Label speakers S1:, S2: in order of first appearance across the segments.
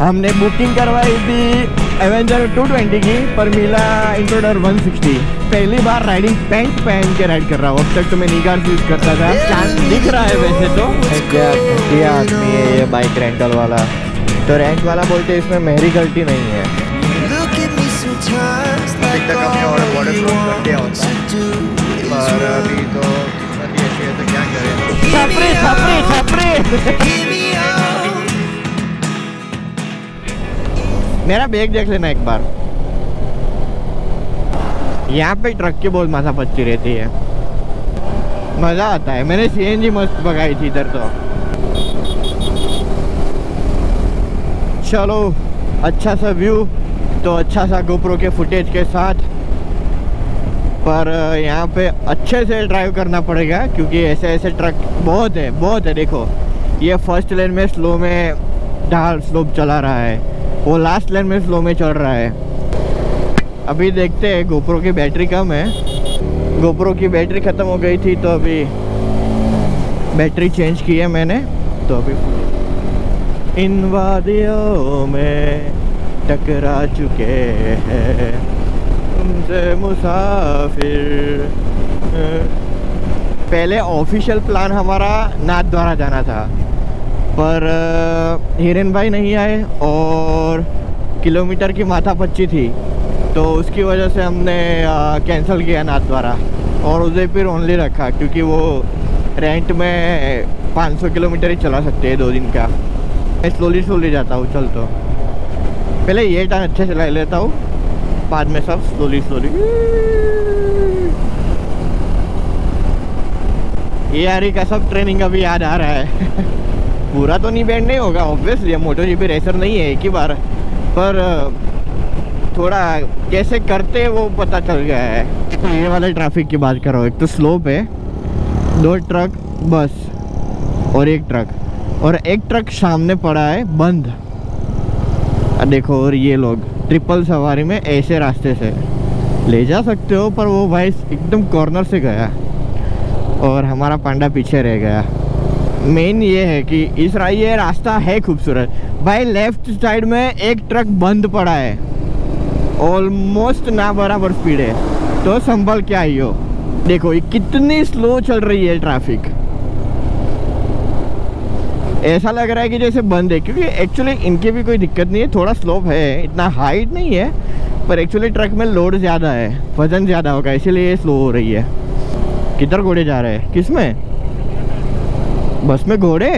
S1: हमने बुकिंग करवाई थी एवेंजर 220 की पर मिला इंट्रोडर 160 पहली बार राइडिंग पैंट पहन के राइड कर रहा हूँ। अब तक तो मैं निगार यूज़ करता था। चांस दिख रहा है वैसे तो। आदमी है ये बाइक रेंटल वाला। तो रेंट वाला बोलते इसमें मेरी गलती नहीं है।
S2: Look at me sometimes like
S1: मेरा बैग देख लेना एक बार। यहाँ पे ट्रक की बहुत माथा पच्ची रहती है। मज़ा आता है। मैंने सीएनजी मस्त भगाई थी इधर तो। चलो अच्छा सा व्यू तो अच्छा सा गोप्रो के फुटेज के साथ। पर यहाँ पे अच्छे से ड्राइव करना पड़ेगा, क्योंकि ऐसे ऐसे ट्रक बहुत है बहुत है, देखो। ये फ़र्स्ट लेन में स्लो में ढाल स्लोप चला रहा है। वो लास्ट लेन में स्लो में चल रहा है। अभी देखते हैं गोप्रो की बैटरी कम है। गोप्रो की बैटरी ख़त्म हो गई थी तो अभी बैटरी चेंज की है मैंने तो अभी इन वादियों में टकरा चुके हैं। तुमसे मुसाफिर पहले ऑफिशियल प्लान हमारा नाथ द्वारा जाना था। पर हिरेन भाई नहीं आए और किलोमीटर की माथा पच्ची थी। तो उसकी वजह से हमने कैंसिल किया नाथ द्वारा और उदयपुर ओनली रखा क्योंकि वो रेंट में 500 किलोमीटर ही चला सकते हैं दो दिन का। मैं स्लोली स्लोली जाता हूँ, चल तो। पहले ये टाइम अच्छे से ले लेता हूँ, बाद में सब स्लोली स्लोली ये यारी का सब ट्रेनिंग अभी याद आ रहा है। पूरा तो नहीं बैंड नहीं होगा ऑब्वियसली मोटो जी रेसर नहीं है एक ही बार। पर थोड़ा कैसे करते वो पता चल गया है। तो ये वाले ट्रैफ़िक की बात करो एक तो स्लोप है, दो ट्रक बस, और एक ट्रक और एक ट्रक सामने पड़ा है, बंद। देखो, और ये लोग ट्रिपल सवारी में ऐसे रास्ते से। ले जा सकते हो, पर वो भाई एकदम कॉर्नर से गया। और हमारा पांडा पीछे रह गया। मेन ये है कि इस ये रास्ता है खूबसूरत। भाई लेफ़्ट साइड में एक ट्रक बंद पड़ा है। ऑलमोस्ट ना बराबर स्पीड है। तो संभल के आई हो देखो, ये कितनी स्लो चल रही है ट्रैफ़िक ऐसा लग रहा है कि जैसे बंद है, क्योंकि एक्चुअली इनकी भी कोई दिक्कत नहीं है। थोड़ा स्लोप है, इतना हाइट नहीं है, पर एक्चुअली ट्रक में लोड ज़्यादा है, वज़न ज़्यादा होगा, इसीलिए स्लो हो रही है। किधर घोड़े जा रहे हैं? किसमें? बस में घोड़े?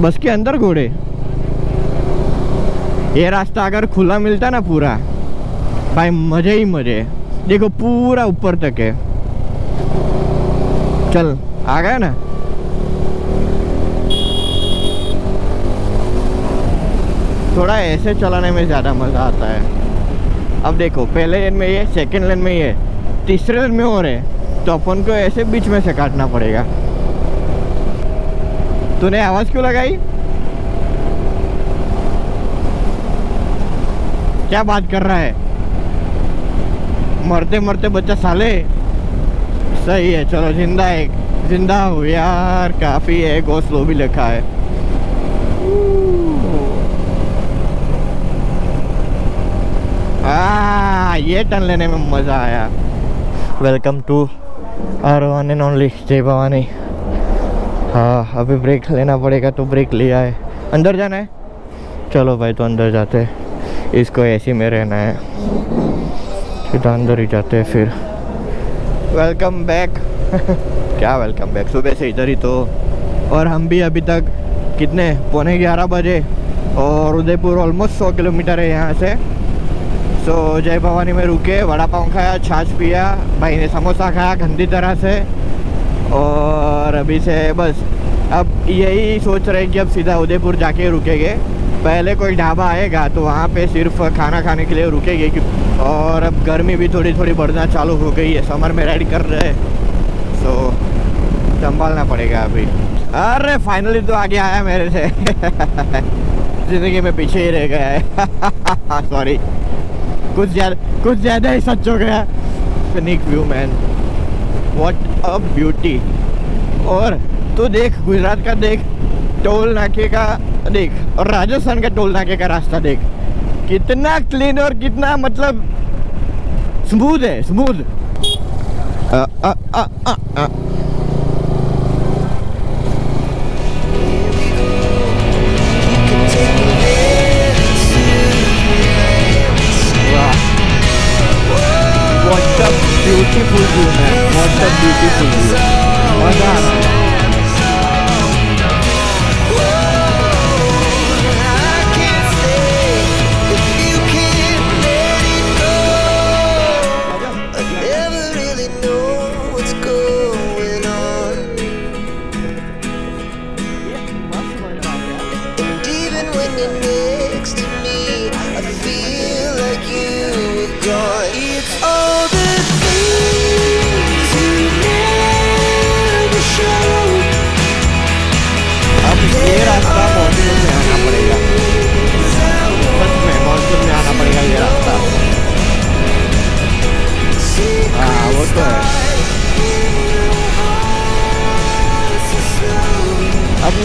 S1: बस के अंदर घोड़े? ये रास्ता अगर खुला मिलता ना पूरा, भाई मज़े ही मज़े। देखो पूरा ऊपर तक है। चल, आ गया ना? थोड़ा ऐसे चलाने में ज़्यादा मज़ा आता है। अब देखो, पहले लेन में ये सेकंड लेन में ये तीसरे लेन में हो रहे तो अपन को ऐसे बीच में से काटना पड़ेगा। तूने आवाज़ क्यों लगाई? क्या बात कर रहा है? मरते मरते बच्चा साले। सही है चलो ज़िंदा है ज़िंदा हो यार काफ़ी है गो स्लो भी लिखा है। आ, ये टन लेने में मज़ा आया। Welcome to R one and only Jai Bhavani हाँ अभी ब्रेक लेना पड़ेगा तो ब्रेक लिया है अंदर जाना है? चलो भाई तो अंदर जाते हैं। इसको ऐसे में रहना है। सीधा अंदर ही जाते हैं फिर। वेलकम बैक क्या वेलकम बैक सुबह से इधर ही तो। और हम भी अभी तक कितने? पौने ग्यारह बजे। और उदयपुर ऑलमोस्ट सौ किलोमीटर है यहाँ से। सो जय भवानी में रुके, वड़ा पाव खाया, छाछ पिया, भाई ने समोसा खाया, गंदी तरह से। और अभी से बस, अब यही सोच रहे हैं कि अब सीधा उदयपुर जाके रुकेंगे। पहले कोई ढाबा आएगा तो वहाँ पे सिर्फ़ खाना खाने के लिए रुकेंगे और अब गर्मी भी थोड़ी थोड़ी बढ़ना चालू हो गई है, समर में राइड कर रहे हैं। सो संभालना पड़ेगा अभी। अरे फाइनली तो आगे आया मेरे से। ज़िंदगी में पीछे ही रह गया है। सॉरी कुछ ज़्यादा कुछ ज़्यादा ही सच हो गया। View man what a beauty और तू देख, गुजरात का देख, टोल नाके का देख, और राजस्थान का टोल नाके का रास्ता देख। कितना क्लीन और कितना मतलब स्मूथ है smooth beautiful view What a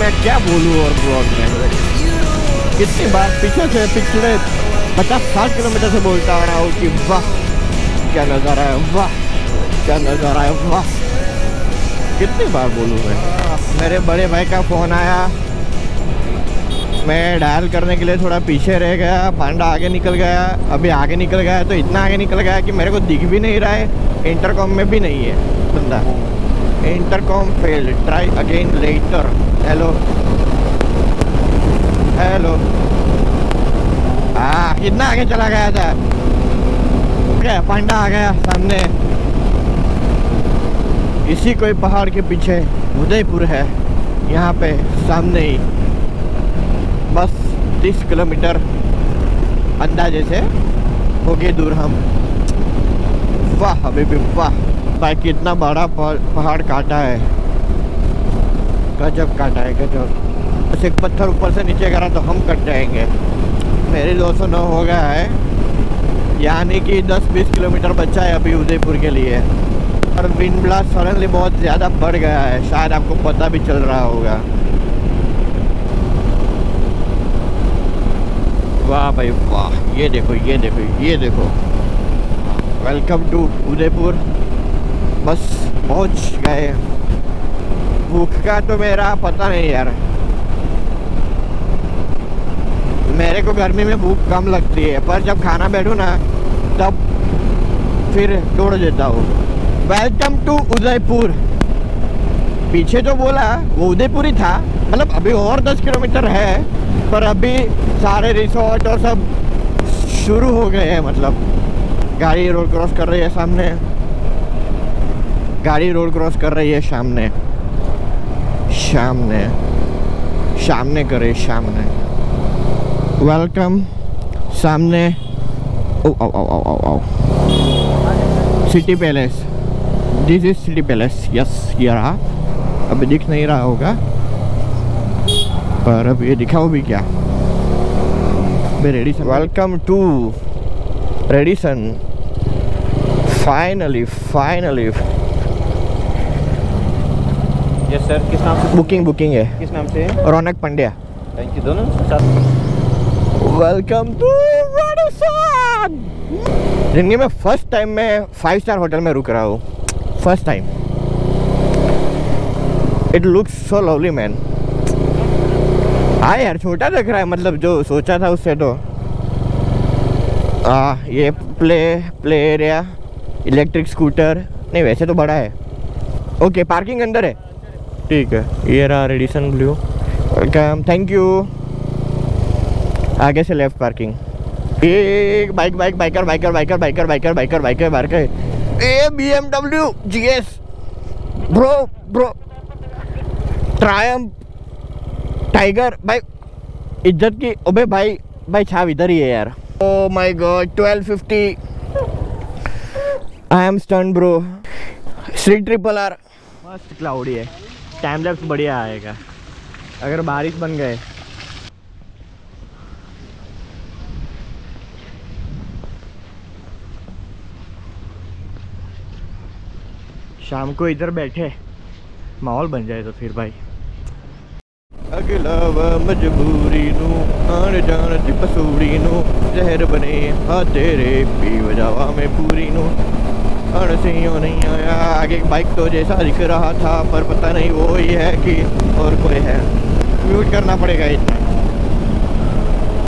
S1: मैं क्या बोलूँ और ब्लॉग में? कितनी बार पीछे से पिछले पचास साठ किलोमीटर से बोलता आ रहा हूँ कि वाह, क्या नज़ारा है, वाह, क्या नज़ारा है, वाह। कितनी बार बोलूँ मैं? मेरे बड़े भाई का फ़ोन आया। मैं डायल करने के लिए थोड़ा पीछे रह गया पांडा आगे निकल गया। अभी आगे निकल गया तो इतना आगे निकल गया कि मेरे को दिख भी नहीं रहा है। इंटरकॉम में भी नहीं है बंदा। Intercom fail try again later hello hello हाँ कितना आगे चला गया था क्या पांडा आ गया सामने इसी कोई पहाड़ के पीछे उदयपुर है यहाँ पे सामने ही बस 30 किलोमीटर अंदाजे से हो गए दूर हम वाह अभी भी वाह भाई कितना बड़ा पहाड़ काटा है गजब काटा है गजब बस एक पत्थर ऊपर से नीचे करा तो हम कट जाएँगे। मेरे दो सौ नौ हो गया है। यानी कि 10-20 किलोमीटर बचा है अभी उदयपुर के लिए। और विंड ब्लास्ट सडनली बहुत ज़्यादा बढ़ गया है। शायद आपको पता भी चल रहा होगा। वाह भाई वाह। ये देखो ये देखो ये देखो। Welcome to Udaipur. बस पहुँच गए। भूख का तो मेरा पता नहीं यार। मेरे को गर्मी में भूख कम लगती है, पर जब खाना बैठूँ ना, तब फिर तोड़ देता हूँ। Welcome to Udaipur. पीछे जो बोला, वो उदयपुर ही था। मतलब अभी और 10 किलोमीटर है, पर अभी सारे रिसोर्ट और सब शुरू हो गए हैं मतलब। गाड़ी रोड क्रॉस कर रही है सामने। गाड़ी रोड क्रॉस कर रही है सामने। शाम ने शाम ने करे शाम ने वेलकम सामने। ओ ओ ओ ओ ओ ओ city palace this is city palace yes ये रहा। अभी दिख नहीं रहा होगा। पर अब ये दिखाओ भी क्या। मैं Radisson welcome to Radisson finally finally
S3: yes sir किस नाम से?
S1: बुकिंग बुकिंग है।
S3: किस नाम से?
S1: रौनक पंड्या।
S3: थैंक यू दोनों।
S1: वेलकम टू ज़िंदगी में फ़र्स्ट टाइम मैं फाइव स्टार होटल में रुक रहा हूँ। First time it looks so lovely man हाँ यार छोटा दिख रहा है मतलब जो सोचा था उससे तो। आ, ये play play area electric scooter नहीं वैसे तो बड़ा है। ओके पार्किंग अंदर है। ठीक है। ये रहा Radisson Blu welcome thank you आगे से लेफ़्ट पार्किंग एक bike bike biker biker biker biker biker biker biker biker A B M W G S bro bro Triumph Tiger भाई, इज़्ज़त की ओबे भाई भाई छाव इधर ही है यार। ओ my god 1250 I am stun bro Shri triple R मस्त क्लाउडी है। टाइम लैप्स बढ़िया आएगा। अगर बारिश बन गए। शाम को इधर बैठे, माहौल बन जाए तो फिर भाई। अगला मजबूरी नू, आन जान दी नू, जहर बने हाथ तेरे पी वजावा में पूरी नू। अणसियों नहीं आया आगे बाइक तो जैसा दिख रहा था, पर पता नहीं वो ही है कि और कोई है। म्यूट करना पड़ेगा इतना।